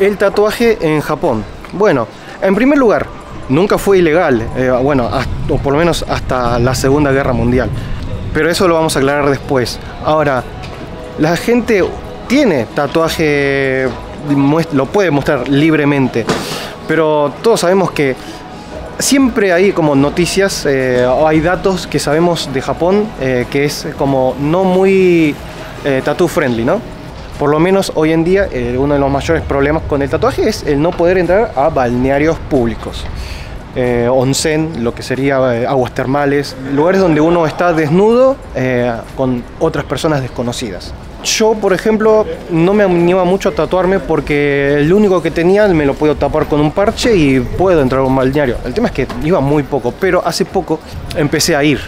El tatuaje en Japón. Bueno, en primer lugar, nunca fue ilegal, eh, bueno, o por lo menos hasta la Segunda Guerra Mundial. Pero eso lo vamos a aclarar después. Ahora, la gente tiene tatuaje, lo puede mostrar libremente, pero todos sabemos que siempre hay como noticias eh, hay datos que sabemos de Japón eh, que es como no muy tattoo friendly, ¿no? Por lo menos hoy en día uno de los mayores problemas con el tatuaje es el no poder entrar a balnearios públicos eh, onsen, lo que sería eh, aguas termales, lugares donde uno está desnudo eh, con otras personas desconocidas. Yo, por ejemplo, no me animaba mucho a tatuarme porque el único que tenía me lo puedo tapar con un parche y puedo entrar a un balneario. El tema es que iba muy poco, pero hace poco empecé a ir.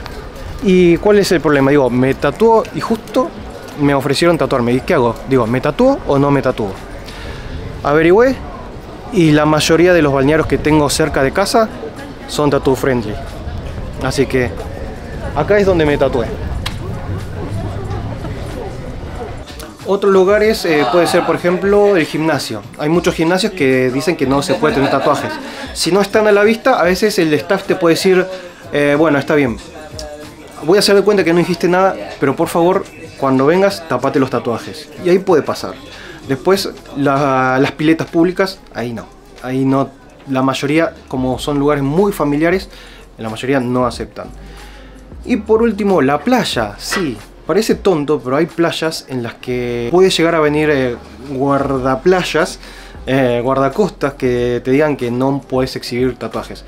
¿Y cuál es el problema? Digo, me tatúo y justo me ofrecieron tatuarme. ¿Y qué hago? Digo, ¿me tatúo o no me tatúo? Averigüé y la mayoría de los balnearios que tengo cerca de casa son tattoo friendly. Así que acá es donde me tatué. Otros lugares eh, puede ser, por ejemplo, el gimnasio. Hay muchos gimnasios que dicen que no se puede tener tatuajes. Si no están a la vista, a veces el staff te puede decir, eh, bueno, está bien, voy a hacer de cuenta que no hiciste nada, pero por favor, cuando vengas, tapate los tatuajes. Y ahí puede pasar. Después, las piletas públicas, ahí no. Ahí no. La mayoría, como son lugares muy familiares, la mayoría no aceptan. Y por último, la playa. Sí, parece tonto, pero hay playas en las que puede llegar a venir eh, guardaplayas, eh, guardacostas que te digan que no puedes exhibir tatuajes.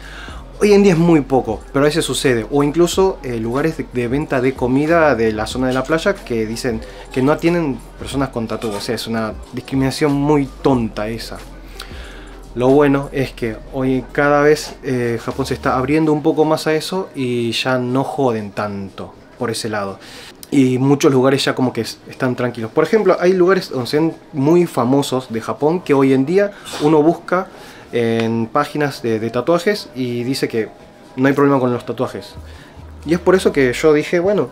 Hoy en día es muy poco, pero a veces sucede. O incluso eh, lugares de, venta de comida de la zona de la playa que dicen que no atienden personas con tatuajes. O sea, es una discriminación muy tonta esa. Lo bueno es que hoy cada vez eh, Japón se está abriendo un poco más a eso y ya no joden tanto por ese lado. Y muchos lugares ya como que están tranquilos. Por ejemplo, hay lugares muy famosos de Japón que hoy en día uno busca en páginas de, tatuajes y dice que no hay problema con los tatuajes. Y es por eso que yo dije, bueno,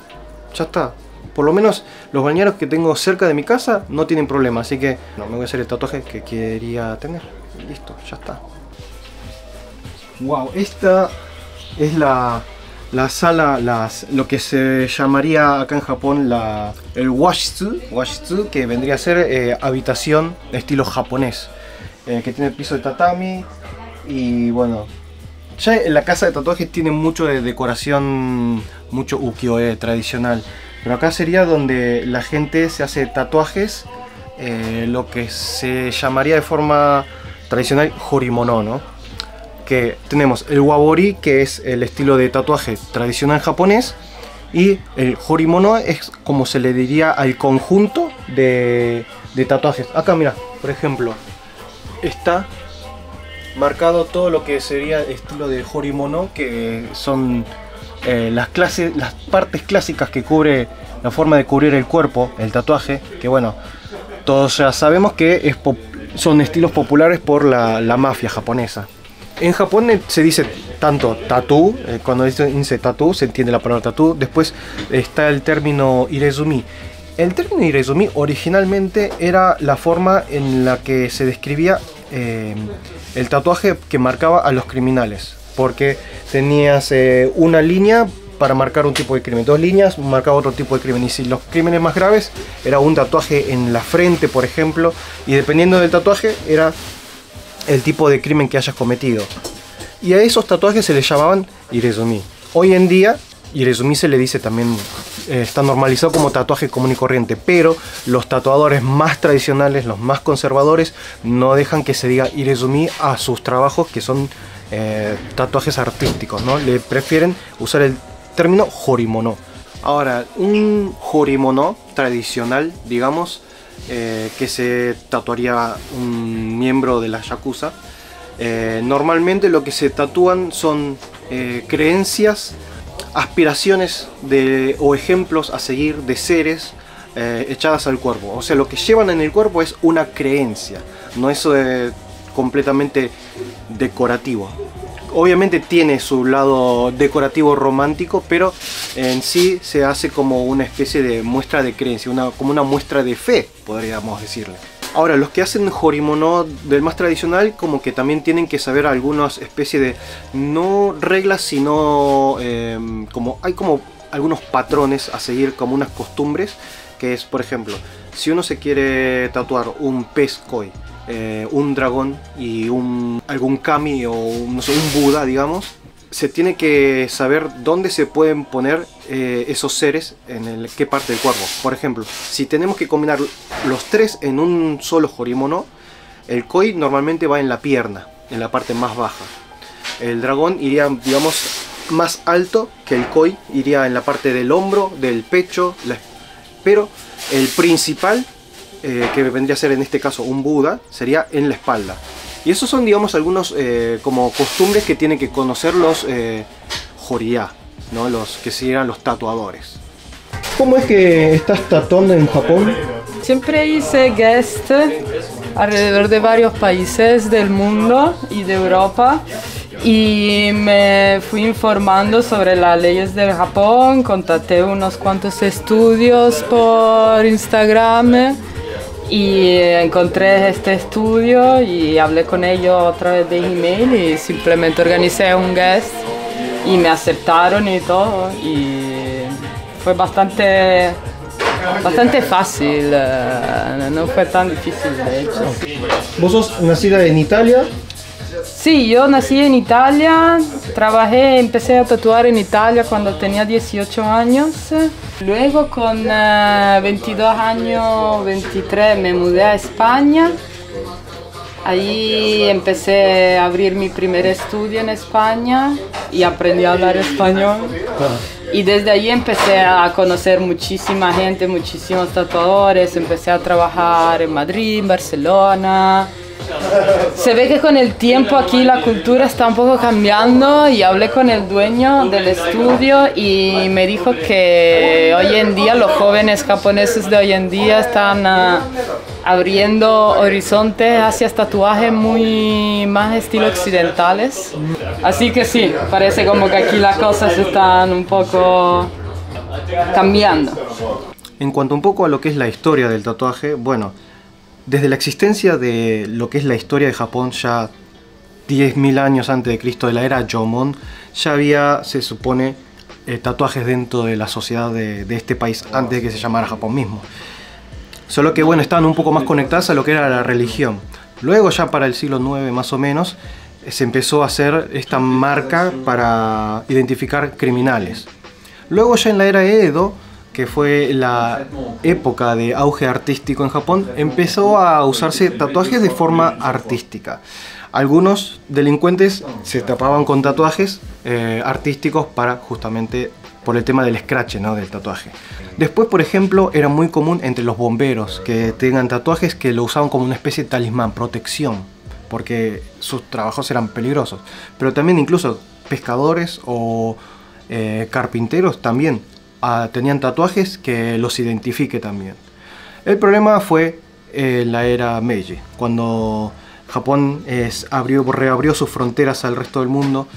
ya está. Por lo menos los bañeros que tengo cerca de mi casa no tienen problema, así que no, me voy a hacer el tatuaje que quería tener. Listo, ya está. Wow, esta es la, la sala, las, lo que se llamaría acá en Japón la, el washitsu, washitsu que vendría a ser eh, habitación de estilo japonés. Que tiene piso de tatami y bueno, ya la casa de tatuajes tiene mucho de decoración, mucho ukiyo-e tradicional, pero acá sería donde la gente se hace tatuajes, eh, lo que se llamaría de forma tradicional horimono, ¿no? Que tenemos el wabori, que es el estilo de tatuaje tradicional japonés, y el horimono es como se le diría al conjunto de, de tatuajes. Acá mira, por ejemplo, está marcado todo lo que sería estilo de Horimono, que son eh, las, clases, las partes clásicas que cubre la forma de cubrir el cuerpo, el tatuaje, que bueno, todos ya sabemos que son estilos populares por la, mafia japonesa. En Japón eh, se dice tanto tatú, eh, cuando dice tatú se entiende la palabra tatú, después está el término irezumi, el término Irezumi originalmente era la forma en la que se describía eh, el tatuaje que marcaba a los criminales, porque tenías eh, una línea para marcar un tipo de crimen, dos líneas marcaba otro tipo de crimen, y si los crímenes más graves era un tatuaje en la frente, por ejemplo, y dependiendo del tatuaje era el tipo de crimen que hayas cometido. Y a esos tatuajes se les llamaban Irezumi. Hoy en día Irezumi se le dice también, eh, está normalizado como tatuaje común y corriente, pero los tatuadores más tradicionales, los más conservadores, no dejan que se diga Irezumi a sus trabajos que son eh, tatuajes artísticos, ¿no? Le prefieren usar el término horimono. Ahora, un horimono tradicional, digamos, eh, que se tatuaría un miembro de la Yakuza, normalmente lo que se tatúan son creencias aspiraciones de, o ejemplos a seguir de seres eh, echadas al cuerpo. O sea, lo que llevan en el cuerpo es una creencia, no es eh, completamente decorativo. Obviamente tiene su lado decorativo romántico, pero en sí se hace como una especie de muestra de creencia, una, como una muestra de fe, podríamos decirle. Ahora, los que hacen Horimono del más tradicional, como que también tienen que saber algunas especies de, no reglas, sino em, como hay como algunos patrones a seguir, como unas costumbres, que es, por ejemplo, si uno se quiere tatuar un pez koi, eh, un dragón y un, algún kami o no sé, un buda, digamos, se tiene que saber dónde se pueden poner eh, esos seres en el, qué parte del cuerpo. Por ejemplo, si tenemos que combinar los tres en un solo Horimono, el koi normalmente va en la pierna, en la parte más baja. El dragón iría, digamos, más alto que el koi, iría en la parte del hombro, del pecho, pero el principal, eh, que vendría a ser en este caso un Buda, sería en la espalda. Y esos son, digamos, algunos eh, como costumbres que tienen que conocer los eh, ¿no? los que serían los tatuadores. ¿Cómo es que estás tatuando en Japón? Siempre hice guest alrededor de varios países del mundo y de Europa y me fui informando sobre las leyes del Japón, contacté unos cuantos estudios por Instagram y encontré este estudio y hablé con ellos a través de email y simplemente organicé un guest y me aceptaron y todo y fue bastante bastante fácil, eh, no fue tan difícil de hecho. ¿Vos sos nacida en Italia? Sí, yo nací en Italia, trabajé, empecé a tatuar en Italia cuando tenía 18 años. Luego con 22 eh, años, 23 me mudé a España. Ahí empecé a abrir mi primer estudio en España y aprendí a hablar español. Y desde ahí empecé a conocer muchísima gente, muchísimos tatuadores. Empecé a trabajar en Madrid, en Barcelona, se ve que con el tiempo aquí la cultura está un poco cambiando y hablé con el dueño del estudio y me dijo que hoy en día los jóvenes japoneses de hoy en día están ah, abriendo horizontes hacia tatuajes muy más estilo occidentales. Así que sí, parece como que aquí las cosas están un poco cambiando. En cuanto un poco a lo que es la historia del tatuaje, bueno, desde la existencia de lo que es la historia de Japón ya 10.000 años antes de Cristo de la era Jomon, ya había, se supone, eh, tatuajes dentro de la sociedad de, este país antes de que se llamara Japón mismo. Solo que bueno, estaban un poco más conectadas a lo que era la religión. Luego ya para el siglo IX más o menos eh, se empezó a hacer esta marca para identificar criminales. Luego ya en la era Edo que fue la época de auge artístico en Japón, empezó a usarse tatuajes de forma artística. Algunos delincuentes se tapaban con tatuajes eh, artísticos para justamente por el tema del scratch ¿no? del tatuaje. Después, por ejemplo, era muy común entre los bomberos que tengan tatuajes que lo usaban como una especie de talismán, protección, porque sus trabajos eran peligrosos. Pero también incluso pescadores o eh, carpinteros también tenían tatuajes que los identifique también. El problema fue eh, la era Meiji, cuando Japón abrió, reabrió sus fronteras al resto del mundo,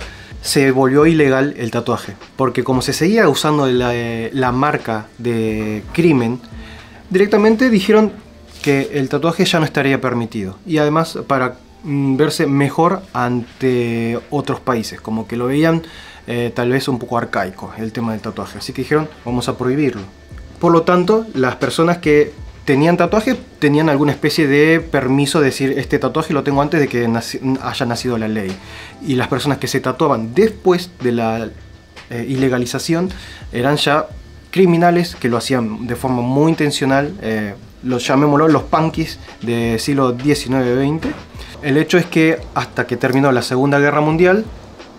se volvió ilegal el tatuaje, porque como se seguía usando la, eh, marca de crimen, directamente dijeron que el tatuaje ya no estaría permitido. Y además para mm, verse mejor ante otros países, como que lo veían eh, tal vez un poco arcaico el tema del tatuaje. Así que dijeron, vamos a prohibirlo. Por lo tanto, las personas que tenían tatuaje tenían alguna especie de permiso de decir este tatuaje lo tengo antes de que haya nacido la ley. Y las personas que se tatuaban después de la eh, ilegalización eran ya criminales que lo hacían de forma muy intencional, eh, los llamémoslo los punkis del siglo XIX-XX. El hecho es que hasta que terminó la Segunda Guerra Mundial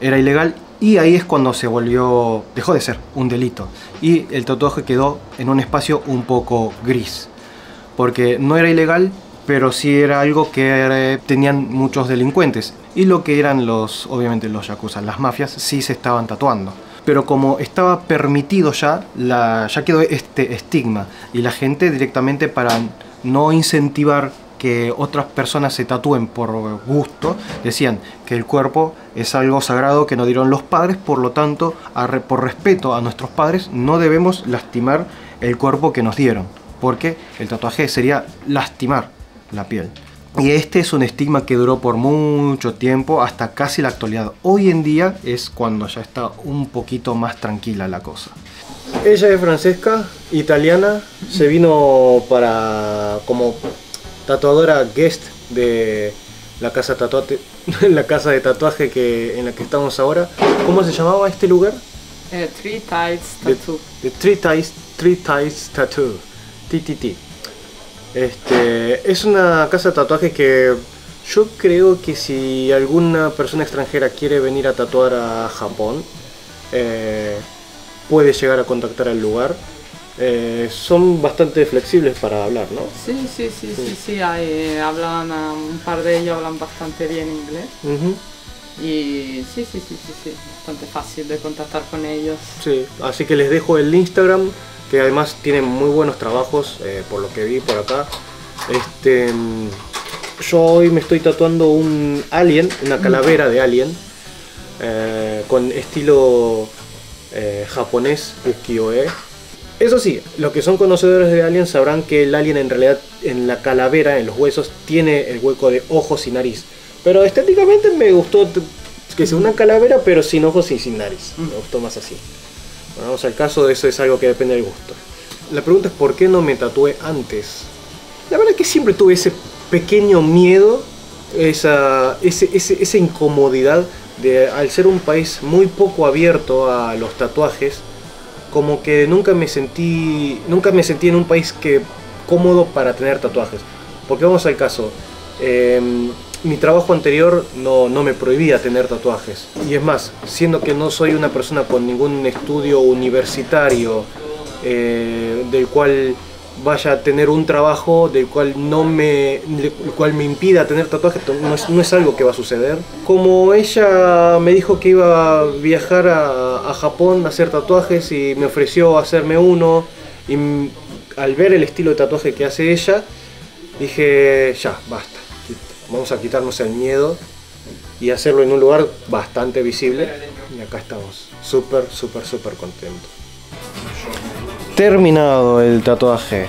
era ilegal y ahí es cuando se volvió, dejó de ser un delito. Y el tatuaje quedó en un espacio un poco gris. Porque no era ilegal, pero sí era algo que tenían muchos delincuentes. Y lo que eran los, obviamente los yakuza, las mafias, sí se estaban tatuando. Pero como estaba permitido ya, la, ya quedó este estigma. Y la gente directamente para no incentivar que otras personas se tatúen por gusto, decían que el cuerpo es algo sagrado que nos dieron los padres, por lo tanto, por respeto a nuestros padres, no debemos lastimar el cuerpo que nos dieron, porque el tatuaje sería lastimar, la piel. Y este es un estigma que duró por mucho tiempo, hasta casi la actualidad. Hoy en día es cuando ya está un poquito más tranquila la cosa. Ella es Francesca, italiana, se vino para como tatuadora guest de la casa, tatuate, la casa de tatuaje que, en la que estamos ahora. ¿Cómo se llamaba este lugar? Eh, three Tides Tattoo. The, Three Ties, Three Ties Tattoo, TTT. Este, es una casa de tatuajes que yo creo que si alguna persona extranjera quiere venir a tatuar a Japón, eh, puede llegar a contactar al lugar. Eh, son bastante flexibles para hablar, ¿no? Sí, sí, sí, sí, sí, hay, hablan, um, un par de ellos hablan bastante bien inglés. Y sí, sí, sí, sí, sí, bastante fácil de contactar con ellos. Sí, así que les dejo el Instagram, que además tienen muy buenos trabajos, eh, por lo que vi por acá. Este, mm, yo hoy me estoy tatuando un alien, una calavera de alien, eh, con estilo eh, japonés ukiyo-e. Eso sí, los que son conocedores de alien sabrán que el alien en realidad en la calavera, en los huesos, tiene el hueco de ojos y nariz. Pero estéticamente me gustó que sea una calavera, pero sin ojos y sin nariz. Me gustó más así. Vamos al caso, eso es algo que depende del gusto. La pregunta es por qué no me tatué antes. La verdad es que siempre tuve ese pequeño miedo, esa, ese- ese- esa incomodidad de al ser un país muy poco abierto a los tatuajes, como que nunca me sentí, nunca me sentí en un país que cómodo para tener tatuajes. Porque vamos al caso, em, mi trabajo anterior no, no me prohibía tener tatuajes. Y es más, siendo que no soy una persona con ningún estudio universitario eh, del cual vaya a tener un trabajo del cual no me el cual me impida tener tatuajes no es, no es algo que va a suceder. Como ella me dijo que iba a viajar a, a Japón a hacer tatuajes y me ofreció hacerme uno y al ver el estilo de tatuaje que hace ella dije ya basta vamos a quitarnos el miedo y hacerlo en un lugar bastante visible y acá estamos súper súper súper contentos Terminado el tatuaje.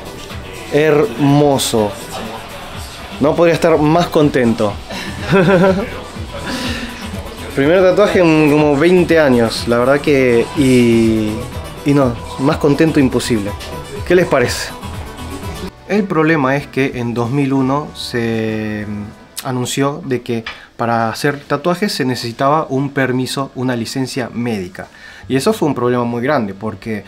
Hermoso. No podría estar más contento. Primer tatuaje en como 20 años, la verdad que... Y, no, más contento imposible. ¿Qué les parece? El problema es que en 2001 se mm, anunció de que para hacer tatuajes se necesitaba un permiso, una licencia médica. Y eso fue un problema muy grande porque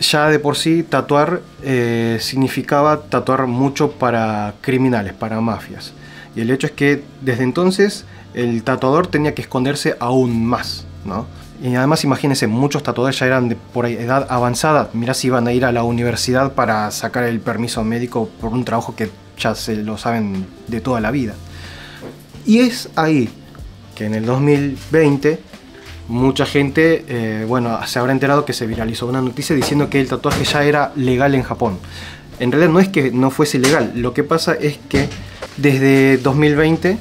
ya de por sí tatuar eh, significaba tatuar mucho para criminales, para mafias. Y el hecho es que desde entonces el tatuador tenía que esconderse aún más, ¿no? Y además imagínense, muchos tatuadores ya eran de por edad avanzada, mirá si iban a ir a la universidad para sacar el permiso médico por un trabajo que ya se lo saben de toda la vida. Y es ahí que en el 2020 mucha gente, eh, bueno, se habrá enterado que se viralizó una noticia diciendo que el tatuaje ya era legal en Japón. En realidad no es que no fuese legal, lo que pasa es que desde 2020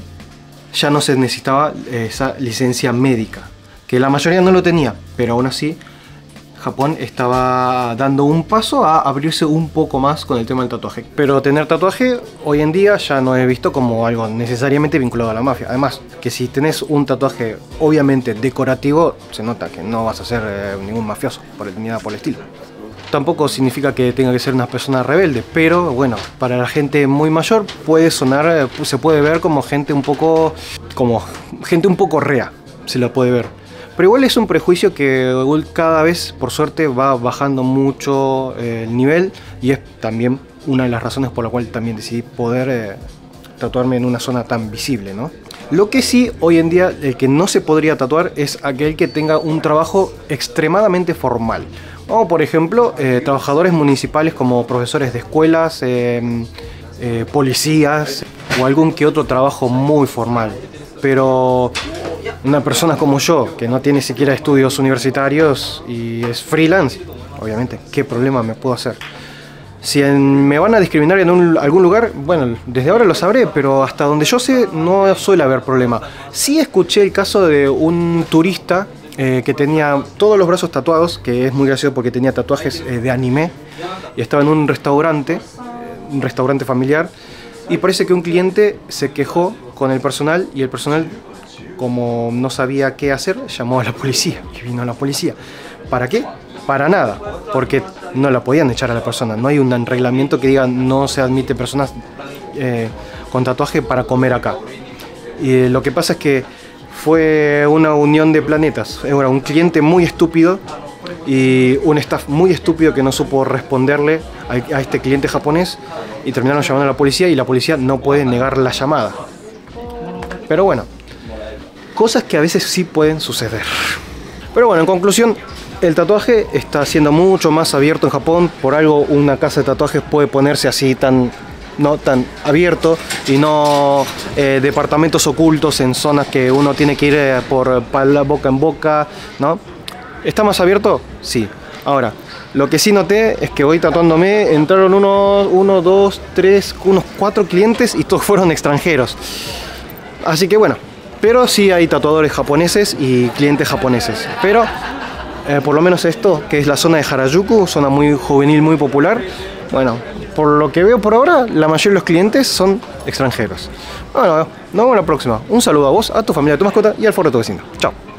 ya no se necesitaba esa licencia médica, que la mayoría no lo tenía, pero aún así Japón estaba dando un paso a abrirse un poco más con el tema del tatuaje. Pero tener tatuaje hoy en día ya no es visto como algo necesariamente vinculado a la mafia. Además, que si tenés un tatuaje obviamente decorativo, se nota que no vas a ser eh, ningún mafioso, por el, nada por el estilo. Tampoco significa que tenga que ser una persona rebelde, pero bueno, para la gente muy mayor puede sonar, eh, se puede ver como gente un poco, como gente un poco rea, se la puede ver. Pero igual es un prejuicio que cada vez, por suerte, va bajando mucho eh, el nivel y es también una de las razones por la cual también decidí poder eh, tatuarme en una zona tan visible, ¿no? Lo que sí, hoy en día, el que no se podría tatuar es aquel que tenga un trabajo extremadamente formal. O, por ejemplo, eh, trabajadores municipales como profesores de escuelas, policías o algún que otro trabajo muy formal. Pero una persona como yo, que no tiene siquiera estudios universitarios y es freelance, obviamente, ¿qué problema me puedo hacer? Si en- me van a discriminar en un- algún lugar, bueno, desde ahora lo sabré, pero hasta donde yo sé no suele haber problema. Sí escuché el caso de un turista eh, que tenía todos los brazos tatuados, que es muy gracioso porque tenía tatuajes eh, de anime, y estaba en un restaurante, un restaurante familiar, y parece que un cliente se quejó con el personal y el personal, como no sabía qué hacer, llamó a la policía, vino la policía. ¿Para qué? Para nada, porque no la podían echar a la persona. No hay un reglamento que diga no se admite personas eh, con tatuaje para comer acá. Y lo que pasa es que fue una unión de planetas. Era un cliente muy estúpido y un staff muy estúpido que no supo responderle a, este cliente japonés y terminaron llamando a la policía y la policía no puede negar la llamada. Pero bueno, cosas que a veces sí pueden suceder. Pero bueno, en conclusión, el tatuaje está siendo mucho más abierto en Japón. Por algo una casa de tatuajes puede ponerse así tan no tan abierto y no eh, departamentos ocultos en zonas que uno tiene que ir eh, por boca en boca, ¿no? ¿Está más abierto? Sí. Ahora, lo que sí noté es que hoy tatuándome entraron unos, uno, dos, tres, unos cuatro clientes y todos fueron extranjeros. Así que bueno, pero sí hay tatuadores japoneses y clientes japoneses. Pero eh, por lo menos esto, que es la zona de Harajuku, zona muy juvenil, muy popular, bueno, por lo que veo por ahora, la mayoría de los clientes son extranjeros. Bueno, nos vemos la próxima. Un saludo a vos, a tu familia, a tu mascota y al foro de tu vecino. Chao.